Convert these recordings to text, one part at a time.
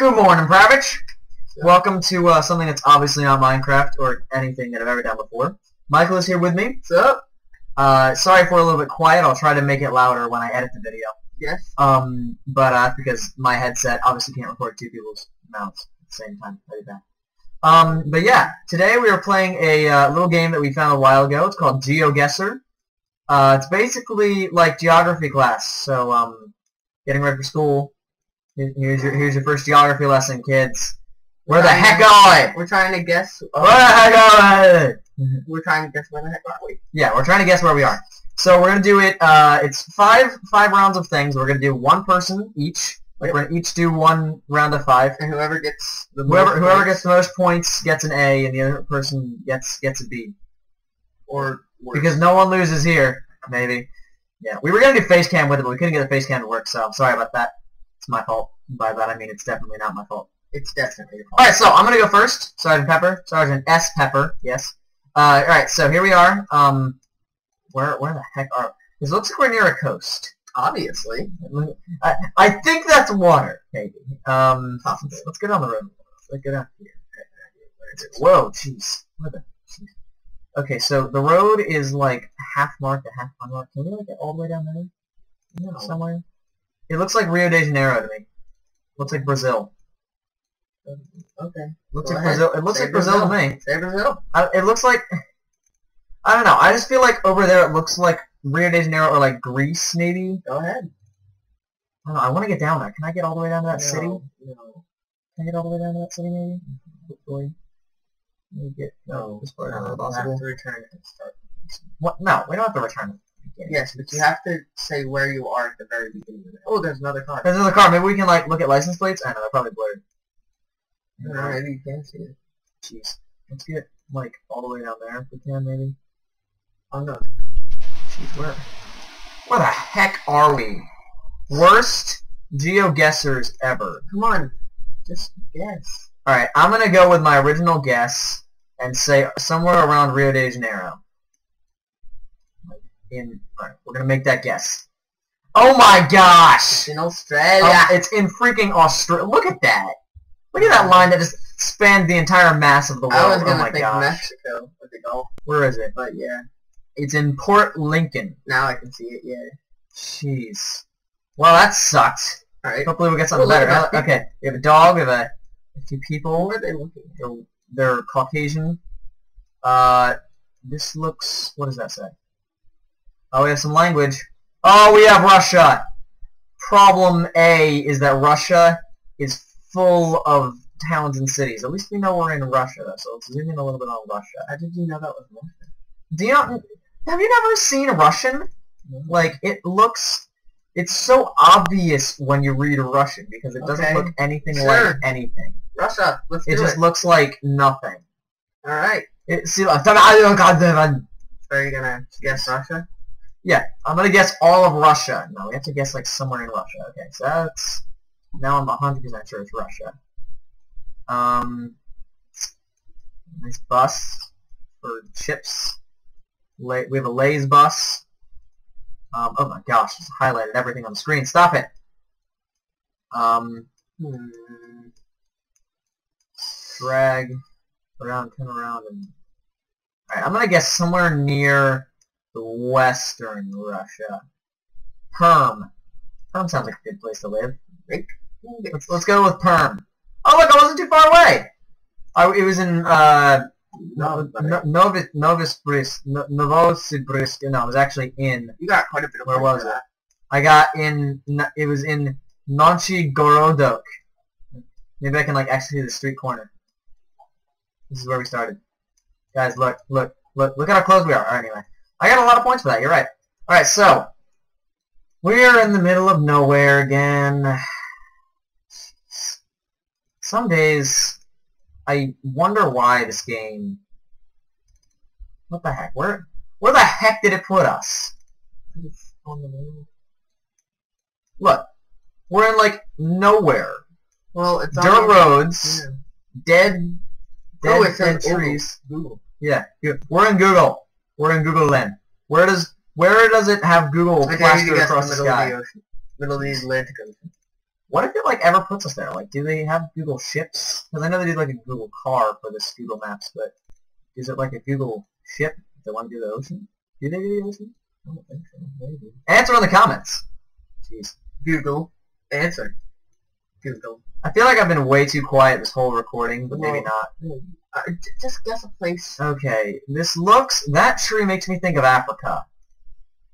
Good morning, Pravich. Welcome to uh, something that's obviously not Minecraft or anything that I've ever done before. Michael is here with me. What's up? Uh, sorry for a little bit quiet. I'll try to make it louder when I edit the video. Yes. Um, but uh, because my headset obviously can't record two people's mouths at the same time. Bad. Um, but yeah, today we are playing a uh, little game that we found a while ago. It's called GeoGuessr. Uh, it's basically like geography class. So um, getting ready for school. Here- Here's your here's your first geography lesson, kids. Where the heck are we? We're trying to guess. uh, Where the heck are we? We're trying to guess where the heck are we? Yeah, we're trying to guess where we are. So we're gonna do it. Uh, it's five five rounds of things. We're gonna do one person each. Like we're gonna each do one round of five. And whoever gets the Whoever most whoever points gets the most points gets an A, and the other person gets gets a B. or worse. Because no one loses here. Maybe. Yeah, we were gonna do face cam with it, but we couldn't get the face cam to work. So I'm sorry about that. My fault. By that I mean it's definitely not my fault. it's definitely your fault. All right, so I'm gonna go first. Sergeant Pepper, Sergeant S. Pepper. Yes. Uh, all right, so here we are. Um, where where the heck are? This looks like we're near a coast. Obviously. I, I think that's water, maybe. Um, let's, let's get on the road. Let's get out here. Whoa, jeez. What the? jeez. Okay, so the road is like half marked to half unmarked. Can we like get all the way down there? No. Somewhere? It looks like Rio de Janeiro to me. Looks like Brazil. Okay. Looks Go like ahead. Brazil. It looks Say like Brazil, to me. Say Brazil. I, it looks like I don't know. I just feel like over there it looks like Rio de Janeiro or like Greece, maybe. Go ahead. I don't know. I want to get down there. Can I get all the way down to that city? No. No. Can I get all the way down to that city, maybe? Hopefully. Let me get No. as far No, you have to return and start. What? No, we don't have to return. it. Yes, but you have to say where you are at the very beginning of it. Oh, there's another car. There's another car. Maybe we can like look at license plates. I know they're probably blurred. No, maybe you can see it. Jeez. Let's get like all the way down there if we can, maybe. Oh no. Jeez, where? Where the heck are we? Worst geoguessers ever. Come on. Just guess. Alright, I'm gonna go with my original guess and say somewhere around Rio de Janeiro. In we're gonna make that guess. Oh my gosh! It's in Australia. Oh, it's in freaking Australia. Look at that! Look at that line that just spanned the entire mass of the world. I was oh gonna my think gosh. Mexico with the Gulf, Where is it? but yeah. It's in Port Lincoln. Now I can see it. Yeah. Jeez. Well, that sucked. All right. Hopefully we'll get something Well, better. at. Okay, we have a dog, we have a, a few people. What are they looking? They're, they're Caucasian. Uh, this looks. What does that say? Oh, we have some language. Oh, we have Russia. Problem A is that Russia is full of towns and cities. At least we know we're in Russia, though, so let's zoom in a little bit on Russia. How did you know that was Russia? Do you not, have you never seen Russian? Like, it looks... It's so obvious when you read Russian because it doesn't Okay. look anything Sure. like anything. Russia. Let's It do just it. looks like nothing. All right. It, see, Are you gonna guess Russia? I'm gonna guess all of Russia. No, we have to guess like somewhere in Russia. Okay, so that's now I'm 100 percent sure it's Russia. Um, nice bus for chips. La- we have a Lay's bus. Um, oh my gosh, it's highlighted everything on the screen. Stop it. Um, Hmm. drag around, turn around, and alright, I'm gonna guess somewhere near western Russia. Perm. Perm sounds like a good place to live. Let's let's go with Perm. Oh look, I wasn't too far away. I, it was in uh No, no, Novis Novosibirsk no, Novosibirsk. No, it was actually in. You got quite a bit of Where was it? I got in. It was in Nonchi Gorodok. Maybe I can like actually see the street corner. This is where we started. Guys, look, look, look, look at how close we are. Alright, anyway. I got a lot of points for that, you're right. Alright, so, we're in the middle of nowhere again. Some days, I wonder why this game... What the heck? Where, where the heck did it put us? On the moon. Look, we're in like nowhere. Well, it's Dirt roads, Yeah. dead, dead, Oh, dead trees. Google. Yeah, we're in Google. We're in Google Land. Where does where does it have Google Okay, plastered across the the middle of sky? the ocean. Middle of the Atlantic Ocean. What if it like ever puts us there? Like, do they have Google ships? Because I know they did like a Google car for this Google Maps, but is it like a Google ship they want to do the ocean? Do they do the ocean? I don't think so. Maybe. Answer in the comments. Jeez. Google. Answer. Google. I feel like I've been way too quiet this whole recording, but maybe not. Uh, just guess a place. Okay, this looks that tree makes me think of Africa,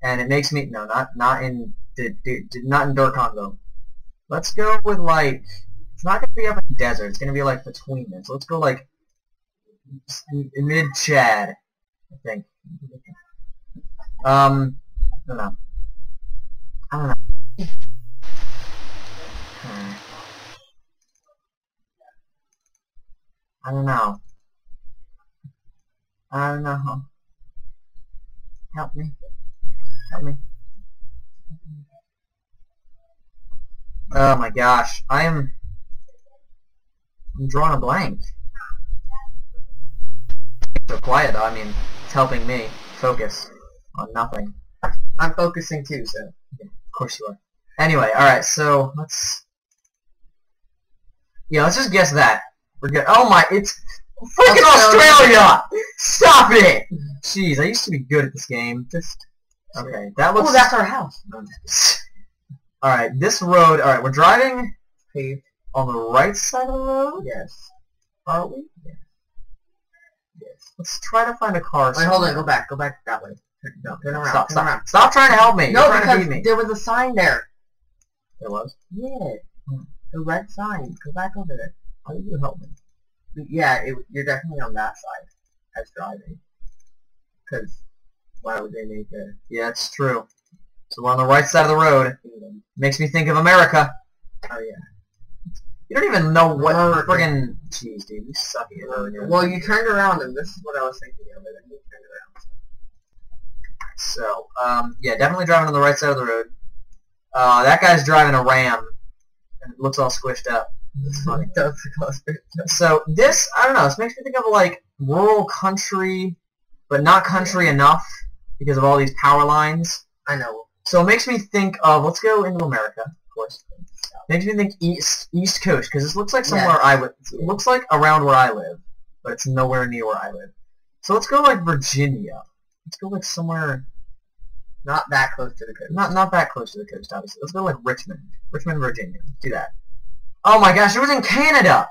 and it makes me no, not not in did, not in Dur Congo. Let's go with like it's not gonna be up in the desert. It's gonna be like between this. Let's go like mid Chad, I think. Um, I don't know. I don't know. Hmm. I don't know. I don't know. Help me. Help me. Oh my gosh. I am... I'm drawing a blank. So quiet I mean, it's helping me focus on nothing. I'm focusing too, so. Of course you are. Anyway, alright, so let's... Yeah, let's just guess that. We're good. Oh my, it's freaking Australia. Australia! Stop it! Jeez, I used to be good at this game. Just okay. That looks. Oh, that's our house. all right. This road. All right, we're driving Paved. on the right side of the road. Yes. Are we? Yeah. Yes. Let's try to find a car. Wait, hold on. Go back. Go back that way. No, turn around. Stop! turn Stop! around. Stop trying to help me. No, You're trying to because me. there was a sign there. There was. Yeah. Hmm. The red sign. Go back over there. How did you help me? Yeah, it, you're definitely on that side as driving. Because why would they make a Yeah, it's true. So we're on the right side of the road. Makes me think of America. Oh yeah. You don't even know what America. friggin' Jeez, dude, you suck at it. Well, you turned around, and this is what I was thinking of, and then you turned around. So, um, yeah, definitely driving on the right side of the road. Uh, that guy's driving a Ram, and it looks all squished up. It's funny. That was closer. So this, I don't know, this makes me think of like rural country, but not country enough because of all these power lines. I know. So it makes me think of, let's go into America, of course. Makes me think east east coast because this looks like somewhere Yes. I would. It looks like around where I live, but it's nowhere near where I live. So let's go like Virginia. Let's go like somewhere Not that close to the coast. not not that close to the coast, obviously. Let's go like Richmond, Richmond, Virginia. Let's do that. Oh my gosh, it was in Canada.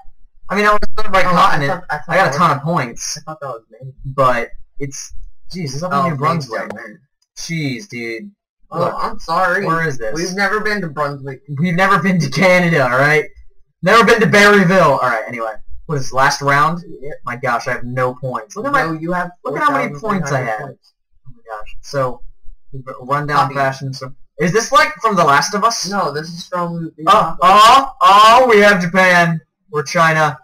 I mean, I was on the right Oh, continent. I, thought, I, thought I got a ton was, of points, I thought that was Maine. but it's jeez, it's up in Oh, New Brunswick. Jeez, dude. Oh, Look, I'm sorry. where is this? We've never been to Brunswick. We've never been to Canada, alright? Never been to Berryville. Alright, anyway. What is this, last round? My gosh, I have no points. Look at my no, you have. look at how many points I have. points. Oh my gosh. So rundown fashion. So is this like from The Last of Us? No, this is from the Oh, oh, oh, we have Japan. We're China.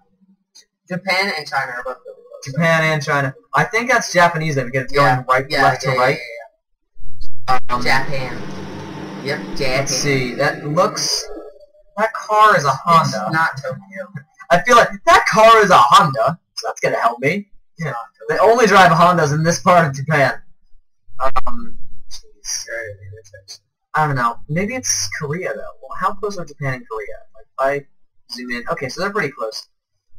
Japan and China are both really close. Japan and China. I think that's Japanese then because it's Yeah, going right, Yeah, left yeah, to yeah, right. yeah, Um, yeah. Japan. Yep, Japan. let's see. That looks. That car is a Honda. It's not Tokyo. I feel like that car is a Honda, so that's gonna help me. Yeah. They only drive Hondas in this part of Japan. Um. I don't know. Maybe it's Korea though. Well, how close are Japan and Korea? Like, if I zoom in. Okay, so they're pretty close.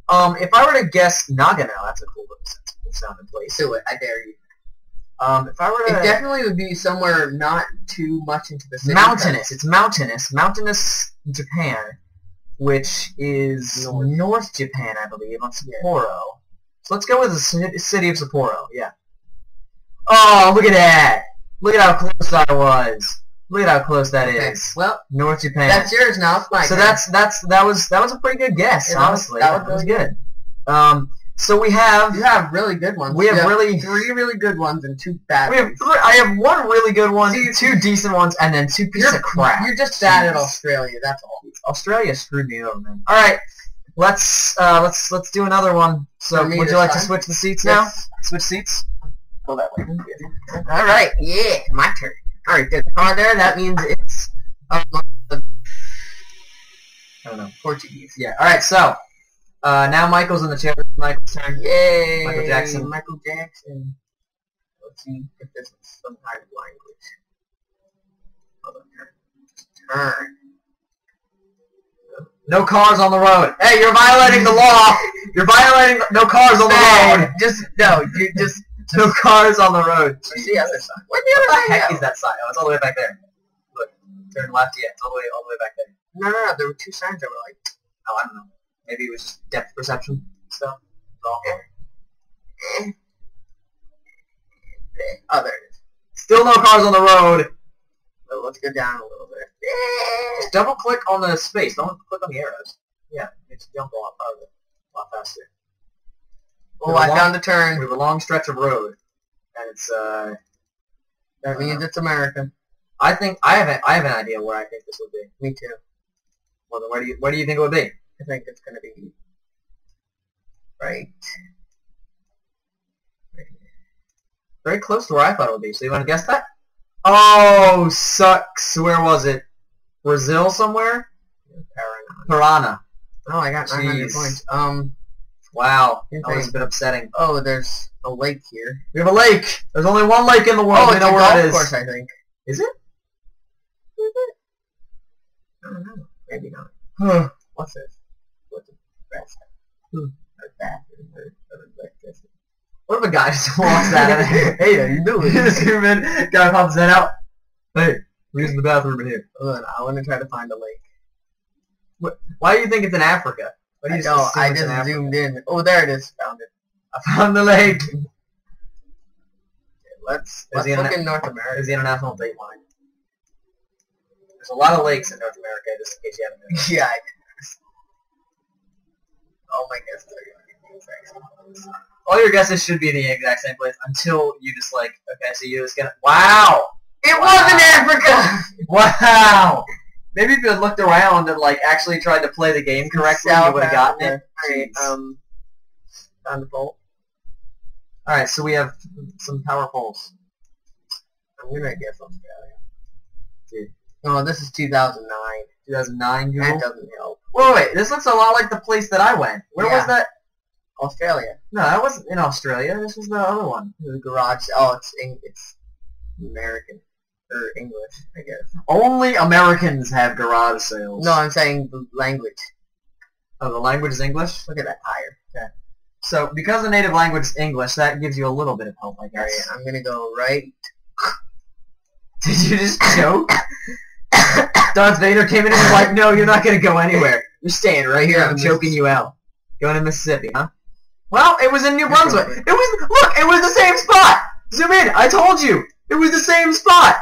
Um, if I were to guess Nagano, that's a cool little sounding place. Do it. I dare you. Um, if I were It definitely would be somewhere not too much into the city. mountainous, it's mountainous, mountainous Japan, which is North. North, Japan, I believe, on Sapporo. So let's go with the city of Sapporo. Yeah. Oh, look at that! Look at how close I was. Look at how close that Okay, is. Well, North Japan. that's yours now. It's mine. so that's that's that was that was a pretty good guess, Yeah, that was- honestly. that was was good. Um, so we have You have really good ones. We have You really- three really good ones and two bad we have three, I have one really good one, See- two decent ones, and then two pieces of crap. you're just bad at Australia. That's all. Australia screwed me over, man. All right, let's uh, let's let's do another one. So, would you like to switch the seats now? Switch seats. Go that way. All right. Yeah, my turn. All right. There's a car there. That means it's um, I don't know. Portuguese. Yeah. All right. So uh, now Michael's in the chair. Michael's turn. Yay! Michael Jackson. Michael Jackson. Let's see if this is some kind of language. Hold on here. Turn. No cars on the road. Hey, you're violating the law. You're violating no cars on the road. just no, you just No cars on the road. where's the other side. What the heck is that sign? Oh, it's all the way back there. Look, turn left. Yeah, it's all the way, all the way back there. No, no, no. There were two signs that were like. Oh, I don't know. Maybe it was just depth perception stuff. Awful. eh. Oh, there it is. Still no cars on the road. So let's go down a little bit. Just double click on the space. Don't click on the arrows. Yeah, it's jump a lot farther, a lot faster. Oh, I found the We turn. have a long stretch of road, and it's uh. That means it's America. I think I have a, I have an idea where I think this would be. Me too. Well, then where do you where do you think it would be? I think it's gonna be right. right. Very close to where I thought it would be. So you want to guess that? Oh, sucks. Where was it? Brazil somewhere? Paragon. Piranha. Oh, I got 900 Jeez. points. Um. Wow, that was a bit upsetting. Oh, there's a lake here. We have a lake. There's only one lake in the world. Oh, we it's know a where golf it is. course, I think. Is it? Is it? I don't know. Maybe not. Huh. What's this? What's the rest? Hmm. Or bathroom or, this. What if a guy just walks out hey, how you doing? Zoom in. Guy pops head out. Hey, we're using the bathroom in here. On, I want to try to find a lake. Why do you think it's in Africa? I know, I just zoomed in. Oh, there it is. Found it. I found the lake. Let's, let's the look in North America. America. the international date line. There's a lot of lakes in North America, just in case you haven't noticed. yeah, I did. Oh my guess they're going All your guesses should be in the exact same place until you just like, okay, so you just gonna, wow! It Wow. was in Africa! Wow! Maybe if you had looked around and like actually tried to play the game correctly, you would have gotten it. Alright, um, found the bolt. Alright, so we have some power poles. I'm gonna guess Australia. Dude. No, this is 2009. 2009 Google. That doesn't help. Wait, wait, wait, this looks a lot like the place that I went. Where was that? Australia. No, that wasn't in Australia. This was the other one. The garage. Oh, it's Eng- it's American or English, I guess. Only Americans have garage sales. No, I'm saying the language. Oh, the language is English? Look at that tire. So, because the native language is English, that gives you a little bit of help, I Alright, guess. I'm gonna go right. Did you just choke? Darth Vader came in and was like, no, you're not going to go anywhere. You're staying right here. I'm Yeah, choking you out. Going to Mississippi, huh? Well, it was in New Brunswick. It was, look, it was the same spot. Zoom in. I told you. It was the same spot.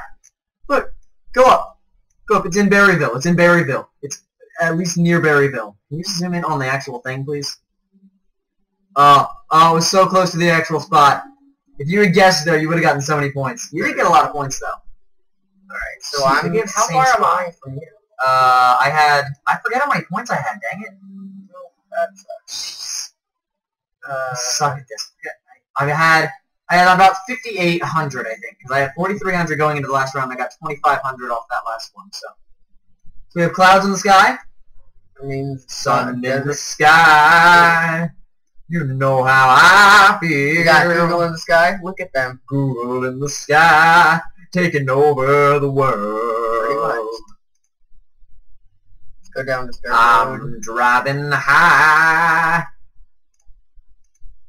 Look, go up. Go up. It's in Berryville. It's in Berryville. It's at least near Berryville. Can you zoom in on the actual thing, please? Oh, oh, it was so close to the actual spot. If you had guessed there, you would have gotten so many points. You did get a lot of points, though. Alright, so Shoot, I'm. How far am. I from you? Uh, I had, I forget how many points I had, dang it. That's uh, Suck at this. I had, I had about 5,800, I think, because I had 4,300 going into the last round. I got 2,500 off that last one, so. So we have clouds in the sky, I mean, sun in the sky. You know how I feel. You got Google in the sky. Look at them. Google in the sky, taking over the Pretty much. world. Let's go down dirt road. I'm driving high.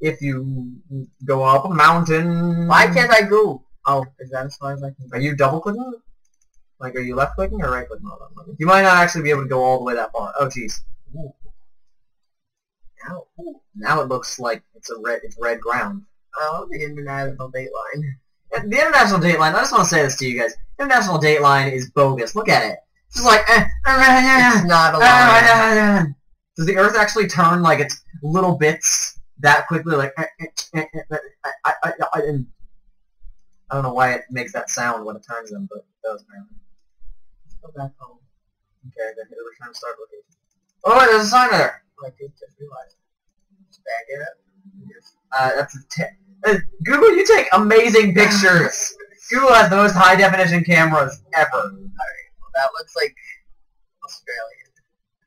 If you go up a mountain, Why can't I go? Oh, is that as far as I can Are you double clicking? Like, are you left clicking or right clicking? You might not actually be able to go all the way that far. Oh, jeez. Ow. Now it looks like it's a red, it's red ground. Oh, the international dateline. The international dateline. I just want to say this to you guys. The International dateline is bogus. Look at it. It's just like. Eh, eh, eh, eh It's not a line. Does the Earth actually turn like its little bits that quickly? Like. eh, eh, eh, eh, eh, I, I, I, and- I don't know why it makes that sound when it turns them, but it does apparently. Let's go back home. Okay, then hit return start location. Oh, wait, there's a sign there. I did just realize. Just it up. Just- Uh, that's uh, Google. You take amazing pictures. Google has the most high definition cameras ever. Well, that looks like Australia.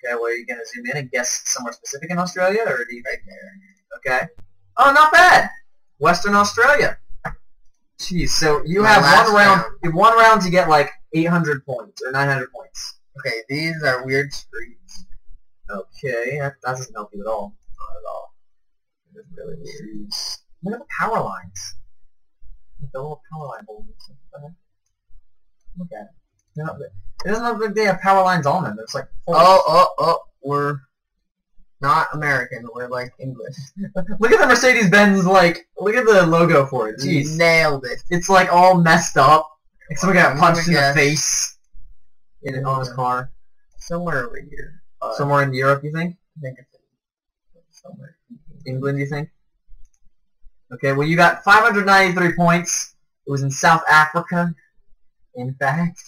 Okay, well, are you gonna zoom in and guess somewhere specific in Australia, or do you? Right there. Okay. Oh, not bad. Western Australia. Jeez, so you My have one round. round. You one round to get like 800 points or 900 points. Okay, these are weird streets. Okay, that, that doesn't help you at all. Not at all. It's really weird. Look at the power lines. The little power line the? Look at it doesn't look like they have power lines on them. It's like Oh, oh, oh, we're not American. We're like English. look at the Mercedes-Benz like look at the logo for it. Jeez, Nailed it. it's like all messed up. Like someone got punched in the face in it on his car. Somewhere over here. Uh, Somewhere in Europe, you think? I think it's somewhere. England, you think? Okay, well you got 593 points. It was in South Africa, in fact.